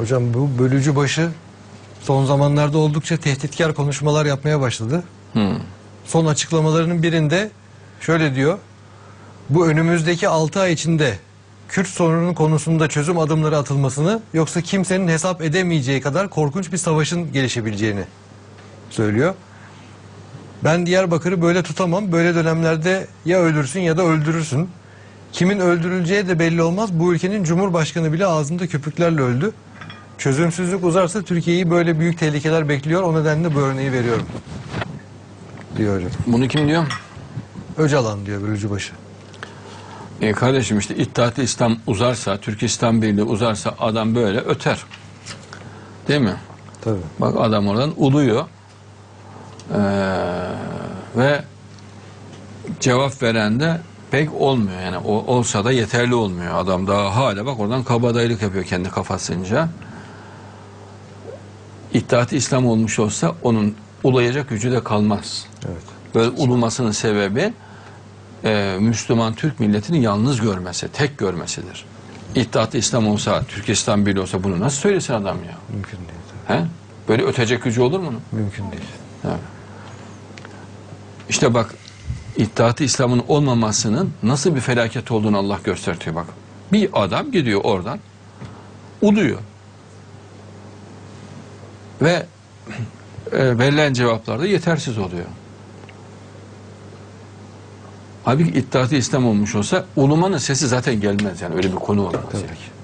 Hocam bu bölücü başı son zamanlarda oldukça tehditkar konuşmalar yapmaya başladı. Hmm. Son açıklamalarının birinde şöyle diyor. Bu önümüzdeki 6 ay içinde Kürt sorununun konusunda çözüm adımları atılmasını yoksa kimsenin hesap edemeyeceği kadar korkunç bir savaşın gelişebileceğini söylüyor. Ben Diyarbakır'ı böyle tutamam. Böyle dönemlerde ya ölürsün ya da öldürürsün. Kimin öldürüleceği de belli olmaz. Bu ülkenin cumhurbaşkanı bile ağzında köpüklerle öldü. Çözümsüzlük uzarsa Türkiye'yi böyle büyük tehlikeler bekliyor. O nedenle bu örneği veriyorum. Diyor hocam. Bunu kim diyor? Öcalan diyor bölücübaşı. E kardeşim işte İttihat-ı İslam uzarsa, Türkistan Birliği uzarsa adam böyle öter. Değil mi? Tabii. Bak adam oradan uluyor. Ee, ve cevap veren de pek olmuyor. Yani o, olsa da yeterli olmuyor. Adam daha hala bak oradan kabadayılık yapıyor kendi kafasınca. İttihat-ı İslam olmuş olsa onun ulayacak gücü de kalmaz. Evet. Böyle ulumasının sebebi e, Müslüman Türk milletini yalnız görmesi, tek görmesidir. İttihat-ı İslam olsa, Türkistan Birliği olsa bunu nasıl söylesin adam ya? Mümkün değil. He? Böyle ötecek gücü olur mu? Mümkün değil. İşte bak İttihat-ı İslam'ın olmamasının nasıl bir felaket olduğunu Allah göstertiyor bak. Bir adam gidiyor oradan uluyor. Ve e, verilen cevaplar da yetersiz oluyor. Halbuki İttihat-ı İslam olmuş olsa ulumanın sesi zaten gelmez yani öyle bir konu olmaz. Tabii yani.